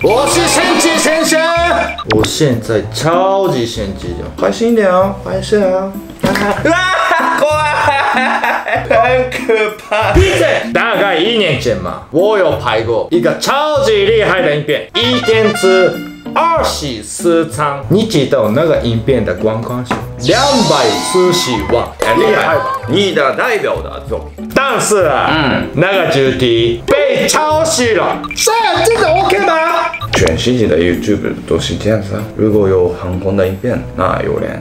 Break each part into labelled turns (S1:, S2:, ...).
S1: 我是先机先生，我现在超级先机的，
S2: 开心一点哦，拍摄啊。
S1: 啊，怪，很可怕。闭嘴！大概一年前嘛，我有拍过一个超级厉害的影片，一天之二十四场。你记得那个影片的观看数两百四十万，很厉害吧？
S2: 你的代表的作品，
S1: 但是啊，嗯，那个主题被抄袭了，这真的 OK 吗？
S2: 全世界的 YouTube 都是这样子啊。如果有韩国的影片，那有人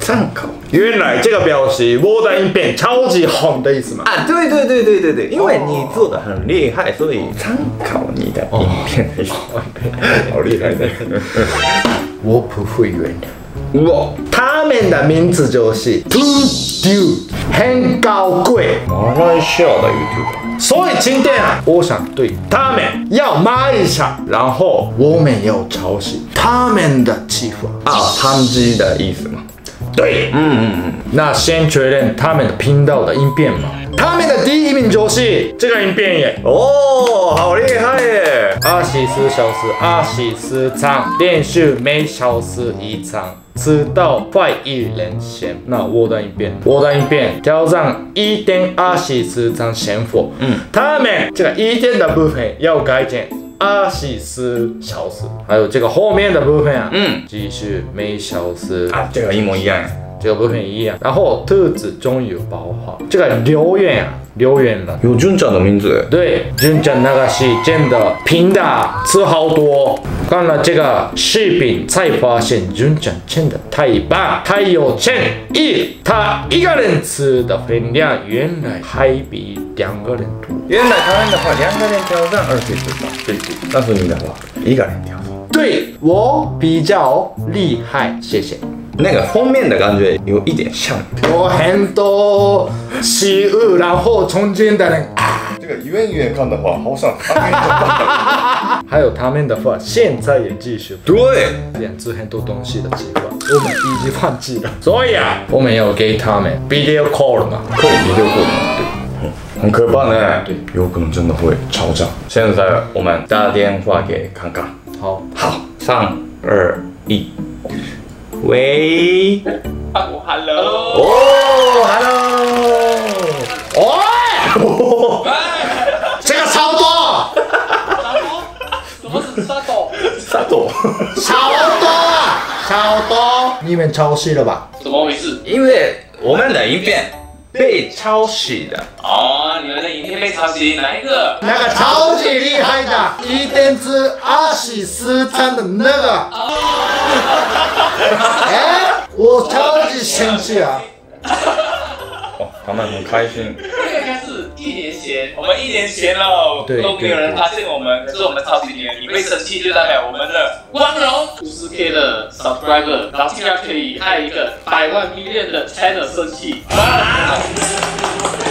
S2: 参考。
S1: 原来这个表示我的影片超级红的意思嘛？
S2: 啊，对对对对对对，因为你做的很厉害，所以参考你的影片。好厉害的，
S1: 我不会原谅。我他们的名字就是 Two Dude，很高贵。
S2: 马来西亚的 YouTube，
S1: 所以今天啊，我想对他们要骂一下，然后我们要抄袭他们的计划。
S2: 啊他们自己的意思嘛。
S1: 对，嗯嗯嗯。那先确认他们的频道的音变嘛。他们的第一名就是这个音变耶。
S2: 哦，好厉害耶！
S1: 二十四小时，二十四场，连续每小时一场，直到快一人线。那我的一遍，我的影片挑战一点二十四张先火。嗯，他们这个一点的部分要改成二十四小时，还有这个后面的部分啊，嗯，继续每小时
S2: 啊，这个一模一样。
S1: 这个部分一样，然后兔子终于爆发。这个留言啊，留言了，
S2: 有俊讲的名字。
S1: 对，俊讲那个是真的拼的吃好多。看了这个视频才发现，俊讲真的太棒，太有钱。一，他一个人吃的分量原来还比两个人多。
S2: 原来他们的话，两个人挑战二十四场，对对。但是你的话，一个人挑战。
S1: 对我比较厉害，谢谢。
S2: 那个封面的感觉有一点像，
S1: 有很多食物，然后中间的人，
S2: 个远远看的话，好像，
S1: 还有他们的话，现在也继续，
S2: 对，
S1: 两只很多东西的计划，我们已经放弃了，所以啊，我们要给他们 video call 嘛，
S2: 可以 video call 对，很可怕呢，对，有可能真的会吵架。现在我们打电话给康康，
S1: 好，
S2: 好，三二一。喂，
S3: 哦，hello，
S2: 哦，hello，
S1: 喂，多？
S3: 超多，
S2: 超多
S1: 啊，超多，你们抄袭了吧？
S3: 怎么回事？
S2: 因为我们的影片被抄袭的。
S3: 哦，你们的影片被抄袭，哪一个？
S1: 那个超级厉害的，一点之二十四餐的那个。哎，我超级生气啊！
S2: 哦，他们很开心。
S3: 我们一年前喽，都没有人发现我们，可是我们超级厉害。你会生气就代表我们的光荣五十 K 的 subscriber，然后竟然可以害一个百万 million 的 channel 生气。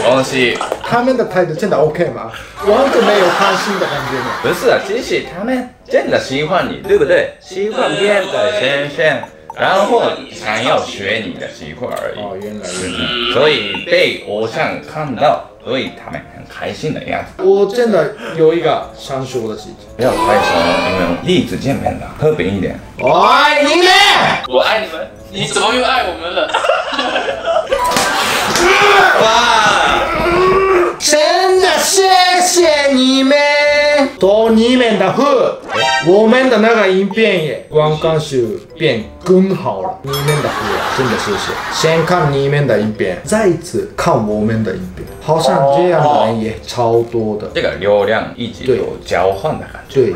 S2: 恭喜！
S1: 他们的态度真的 OK 吗？完全没有开心的感觉吗。
S2: 不是啊，其实他们真的喜欢你，对不对？喜欢别人的先生。然后想要学你的习惯而已。
S1: 哦，原来是。
S2: 所以被偶像看到，所以他们很开心的样子。
S1: 我真的有一个想说的事情，
S2: 不要太说，你们第一次见面的，和平一点。
S1: 我爱你们，
S3: 我爱你们，你怎么又爱我们了？
S1: 哇！真的谢谢你们，多你们的福。我们的那个影片也观看数变更好了，你们的真的谢谢。先看你们的影片，再次看我们的影片，好像这样的人也超多的。
S2: 这个流量一直有交换的感
S1: 觉。对。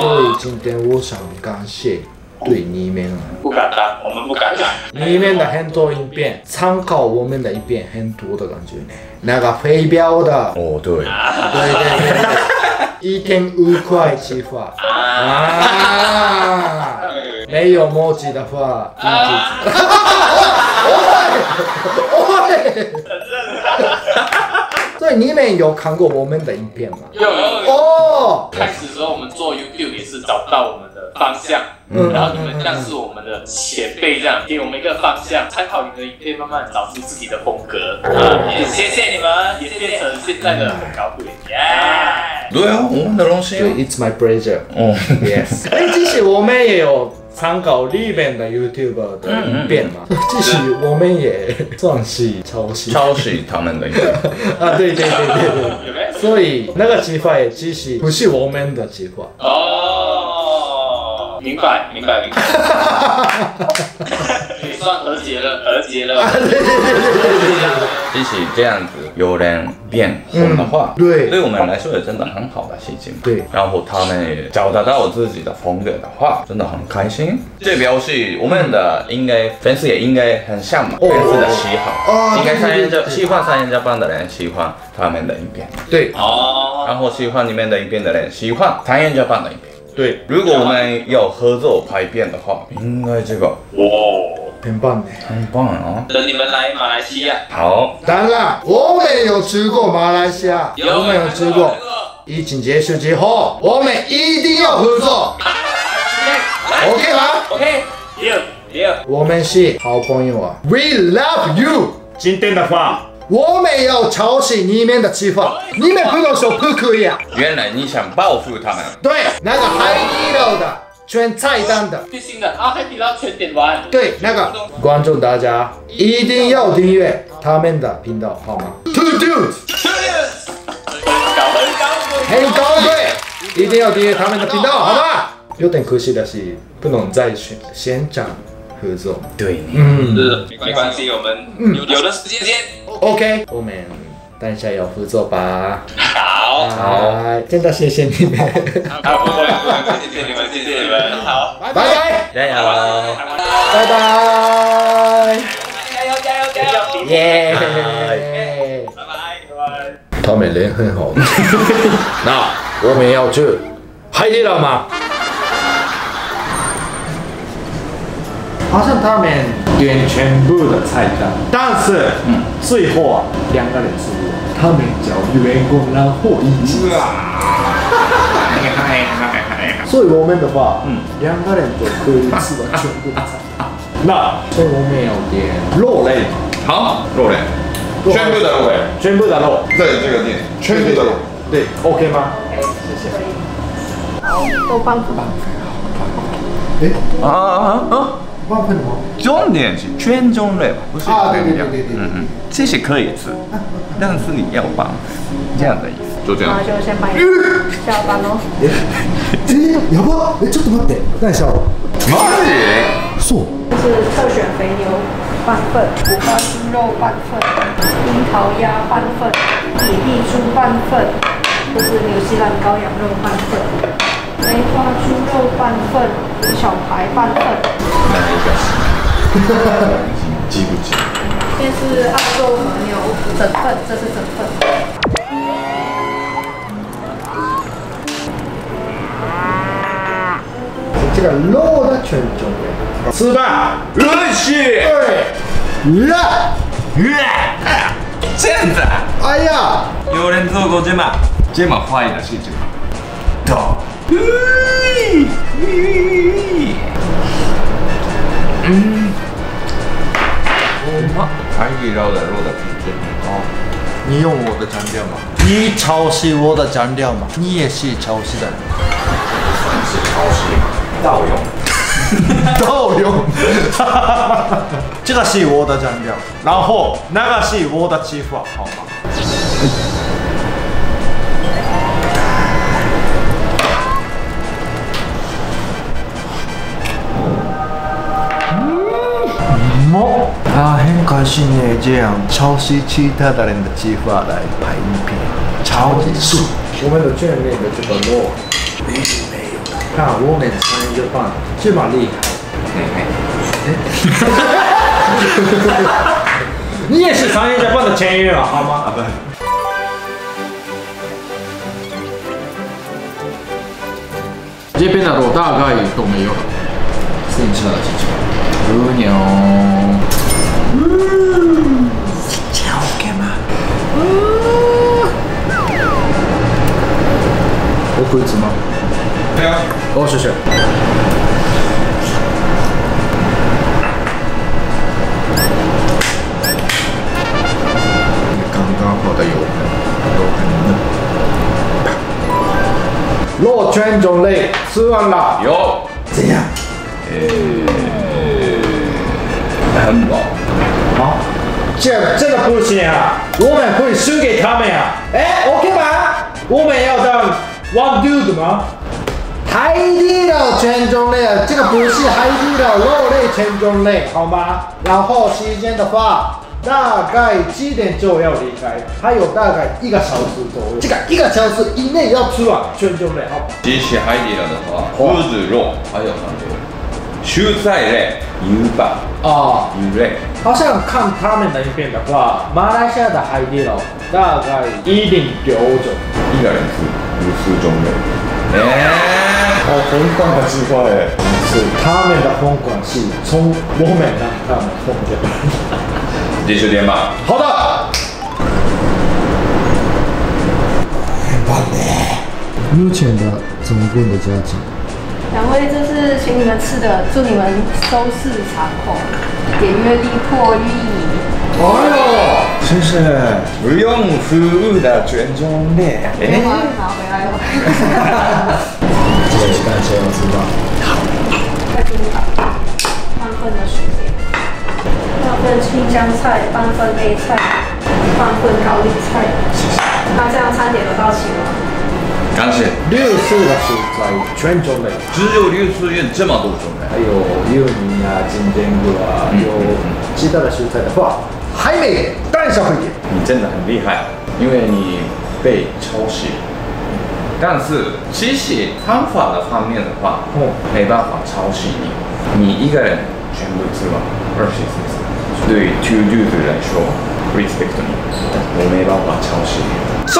S1: 所以今天我想感谢对你们。
S3: 不敢当，我们不敢当。
S1: 你们的很多影片参考我们的影片很多的感觉呢。那个飞镖的。
S2: 哦，对。对
S1: 对对。一天五块计划啊，没有墨迹的话，一句。所以你们有看过我们的影片吗？
S3: 有哦。开始时候我们做 YouTube 也是找不到我们的方向，然后你们像是我们的前辈这样，给我们一个方向，参考你的影片，慢慢找出自己的风格。啊，也谢谢你们，也变成现在的很高贵。耶。
S2: 对啊，我们的荣幸
S1: 对
S2: 啊。
S1: ，It's my pleasure。
S2: 哦
S1: ，Yes。哎，其实我们也有参考里面的 YouTube 的影片嘛，其实我们也算是抄袭。
S2: 抄袭他们的影片。
S1: 啊，对对对对对。所以那个计划也其实不是我们的计划。
S3: 哦，明白明白明白。也算和解了，和解了。
S2: 即使这样子有人变红的话，
S1: 嗯对
S2: 对我们来说也真的很好的事情。
S1: 对
S2: 然后他们也找得到自己的风格的话，真的很开心。这表示我们的应该粉丝也应该很像嘛，
S1: 哦
S2: 粉丝的喜好，
S1: 哦
S2: 应该三人家喜欢三人家班的人喜欢他们的影片，
S1: 对
S3: 哦，
S2: 然后喜欢你们的影片的人喜欢三人家班的影片。
S1: 对，
S2: 如果我们要合作拍片的话，应该这个
S3: 哇，
S1: 很棒的。
S2: 很棒啊。
S3: 等你们来马来西亚，
S2: 好，
S1: 当然，我们有去过马来西亚，有没有去过。疫情结束之后，我们一定要合作，OK 吗
S3: ？OK，六六，
S1: 我们是好朋友啊，We love you。今天的话，我没有抄袭你们的计划，你们不能说不可以啊。
S2: 原来你想报复他们。
S1: 对，那个海底捞的全菜单的，
S3: 最新的啊，海底捞全点完。
S1: 对，那个观众大家一定要订阅他们的频道，好吗？To do，
S3: 搞很高，
S1: 很高贵，一定要订阅他们的频道，好吧？有点可惜的是，不能在现现场合作。
S2: 对，
S1: 嗯
S3: 是没关系，我们有有的时间先。
S1: ，OK，我们等一下要合作吧。
S3: 好，
S1: 好，真的谢谢你们，
S3: 好，不会不会，谢谢你们，谢谢你们，好，
S1: 拜拜，
S2: 加油！
S1: 拜拜，
S3: 加油加油加油，
S1: 耶！
S3: 拜拜拜拜。
S1: 他们人很好。那我们要去海底捞吗？好像他们点全部的菜单，但是最后啊，两个人是我，他们叫员工然后一起。所以我们的话，两个人都可以吃完全部的菜。那所以我们要点肉类，
S2: 好，肉类，全部的肉类，
S1: 全部的肉，
S2: 在这个店，全部的肉。
S1: 对，OK 吗？
S4: 豆瓣粉。
S2: 啊啊啊！
S1: 半份吗？
S2: 重点是全种类吧，不是
S1: 啊对对
S2: 分量
S1: 对对对
S2: 嗯嗯，这些可以吃，但是你要帮这样的意思，就这样
S4: 然后。就先帮你下班喽。
S1: え、やばえ、ちょっと待って。何しよ
S2: マジ？
S1: そう。
S4: 就是特选肥牛半份，五花猪肉半份，樱桃鸭半份，比利猪半份，就是纽西兰羔羊肉半份，梅花猪肉半份，小排半份。
S2: 哪一个？记不记？
S4: 这是澳洲和牛整份，这是整份。
S1: 这个肉的全种类。吃饭。
S2: 热血！
S1: 对。呀。
S2: 这样子？
S1: 哎呀。
S2: 有人做过这么这么坏的事情吗？都。嗯。海底捞的肉的品质很高。
S5: 你用我的蘸料吗？你抄袭我的蘸料吗？你也是抄袭的人。
S2: 是超市盗用。
S5: 盗用。这个是我的蘸料，然后那个是我的计划，好吗？他很开心耶，这样抄袭其他的人的计划来拍影片，超级 super。
S1: 我们的圈内的这个肉，没有没有。看我们三个半这么厉害。你也是三人家半的签约了，好吗？啊不。这边的肉大概都没有了，剩下的几种和牛。我可以吃吗？
S2: 对啊。
S1: 哦，谢谢。
S5: 刚刚好的油分，都很嫩。
S1: 肉全种类吃完了，
S2: 有，
S1: 怎样？
S2: 很饱。
S1: 好，这这个不行啊，我们会输给他们啊。哎，OK 吧？我们要当 one dude 吗？海底捞全种类啊，这个不是海底捞肉类全种类，好吗？然后时间的话，大概几点就要离开？还有大概一个小时左右，这个一个小时以内要吃完全种类，好吗？
S2: 其实海底捞的话，胡子肉还有很多，蔬菜类、鱼吧、
S1: 啊。
S2: 鱼类，
S1: 好像看他们那边的话，马来西亚的海底捞大概一点九种。
S2: 一个人吃五十种类。哎，
S1: 好疯狂的计划哎！是他们的风管是从我们让他们疯掉。
S2: 继续点吧。
S1: 好的。目前的总共的价钱，
S4: 两位，这是请你们吃的，祝你们收视长虹，点阅率破亿。
S1: 哎呦，真是。
S2: 不用服务的全种类。
S4: 电话拿回来了。
S1: 谢谢感谢我知道。
S4: 再给你半份的水莲，半份青江菜，半份 A 菜，半份高丽菜。那这样餐点都到齐了。
S2: 感谢。
S1: 六色的蔬菜全种类，
S2: 只有六次元这么多种类。
S1: 还有柚米啊、金针菇啊，有其他的蔬菜的话，还没胆小一点。
S2: 你真的很厉害，因为你被抄袭。但是其实方法的方面的话，
S1: 哦
S2: 没办法抄袭你，你一个人全部吃完二十四次。对于 To Do 的来说，respect 你，我没办法抄袭你。吃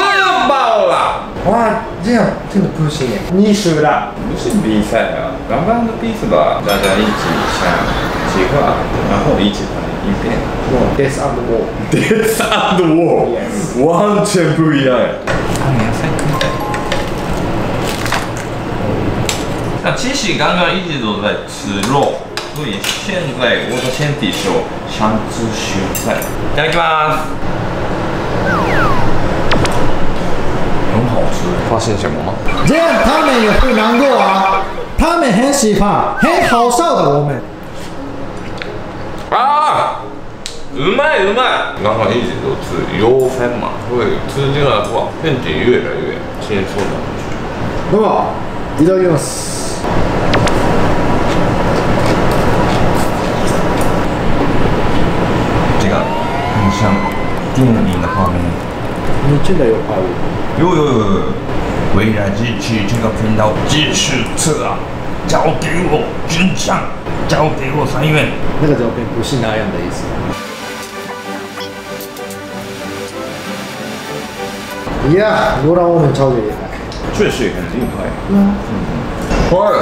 S2: 饱了，
S1: 哇，这样真的不行耶！你输了。
S2: 不是比赛啊，刚刚的比赛吧，大家一起想计划，然后一起拍影片。
S1: 哇，This on the wall。
S2: This on the
S1: wall，Yes
S2: 完全不一样。那其实刚刚一直都在吃肉，所以现在我的身体说想吃蔬菜。いただきます。很好吃，发现什么吗？
S1: 这样他们也不难过啊，他们很喜欢，很好笑的我们。
S2: うまいうまい。刚刚一直都吃油饭嘛，所以吃进来的话，身体越来越轻松了。
S1: 那么，いただきます。
S2: 这个很像电影的画面。
S1: 你真的有拍我？
S2: 有有有有，未来继续这个频道继续吃啊！交给我军长，交给我三元。
S1: 那个照片不是那样的意思。 Yeah，我们超级厉害。
S2: 确实很厉害。嗯嗯。快了，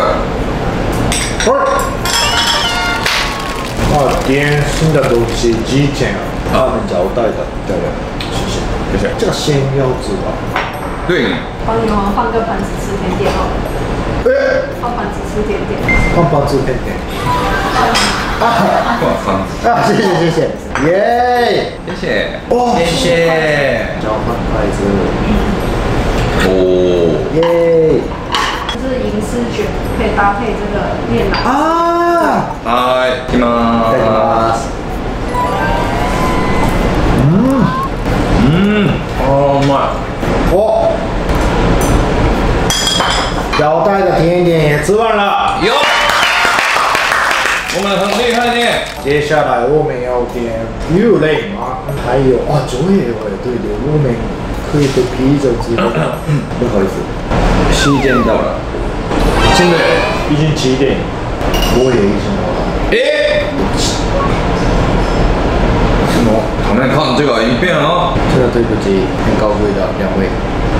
S1: 啊，点新的东西之前啊，他们交代的。对对，谢谢。
S2: 谢谢。
S1: 这个先要知道。
S2: 对，
S4: 帮你们换个盘子吃甜点哦，
S1: 哎，
S4: 换盘子吃甜点。
S1: 换盘子甜点。
S2: あ、シェ
S1: シェシェシェ。
S2: イエ
S1: ー
S2: イ。シ
S1: ェシェ。お、
S2: シ
S1: ェ
S4: シ
S2: ェ。
S1: パンイズ。
S2: おー。
S1: イエーイ。
S4: 是银丝卷，可以搭配这个面奶。
S1: 啊。
S2: はい、
S1: いきま嗯，
S2: 嗯ただ
S1: き。腰带的甜点也吃完了。
S2: 有。よ。我们很厉害呢。
S1: 接下来我们要点肉类嘛，还有啊，酒也有哎，对对，我们可以喝啤酒之后。
S2: 不好意思，时间到了。
S1: 现在已经几点？我也已经到了。
S2: えもう他们看这个影片哦。
S1: 真的对不起，很高贵的两位。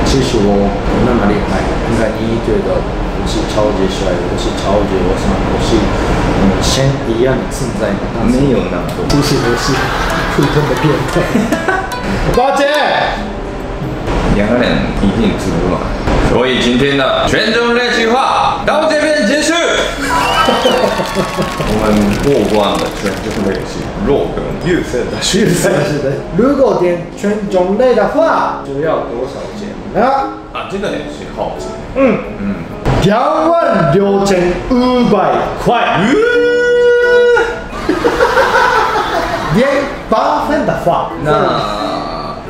S1: 其实我不那么厉害，应该你觉得我 是超级帅，我是超级我想我是嗯先一样的存在的，但
S2: 没有那么多。
S1: 不是我是普通的变态。八姐。
S2: 两个人一定吃不完，所以今天的全中类计划到这边结束。
S6: 我们过关的全就是类是肉跟绿色的
S1: 是的，是的。如果点全种类的话，就要多少钱呢？
S6: 啊，这个也是好奇。
S1: 嗯嗯，两万六千五百块。连八分的话，
S6: 那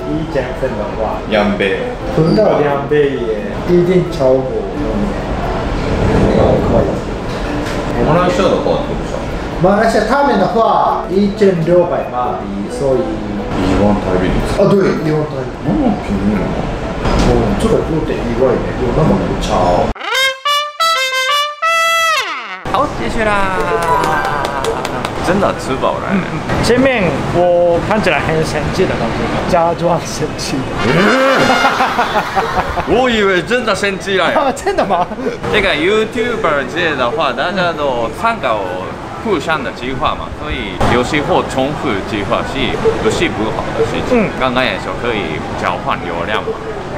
S1: 一千分的话，
S6: 两倍，
S1: 分到两倍耶，一定超过。
S6: 马来西亚的话？
S1: 马来西亚他们的话一千六百马币，所以
S6: 一万台币です。
S1: 啊，对，一万台币。
S6: 那么便宜吗？
S1: 哦，这个有点意外呢，有那么不差哦。
S2: 好，继续啦。真的吃饱了。
S7: 前面我看起来很神奇的东西，假装生气。
S2: 我以为真的生气了。
S7: 真的吗？
S2: 这个 YouTuber 界的话，大家都参考互相的计划嘛，所以有时候重复计划是不是不好的事情。刚刚也说可以交换流量嘛，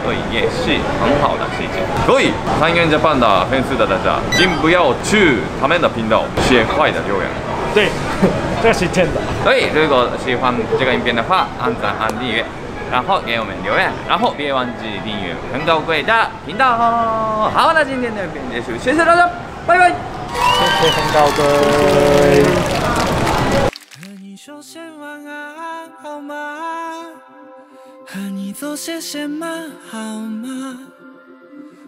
S2: 所以也是很好的事情。所以三元 Japan 的粉丝的大家，请不要去他们的频道写坏的留言。
S7: 对，这是真的。
S2: 所以如果喜欢这个影片的话，按赞、按订阅，然后给我们留言，然后别忘记订阅很高贵的频道哦。好，那今天的影片结束，谢谢大家，拜拜。
S7: 谢谢很高贵。和你说声晚安好吗？和你做些什么好吗？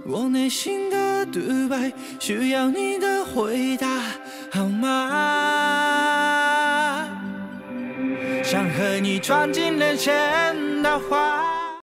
S7: 我内心的独白需要你的回答，好吗？想和你闯进人生的花。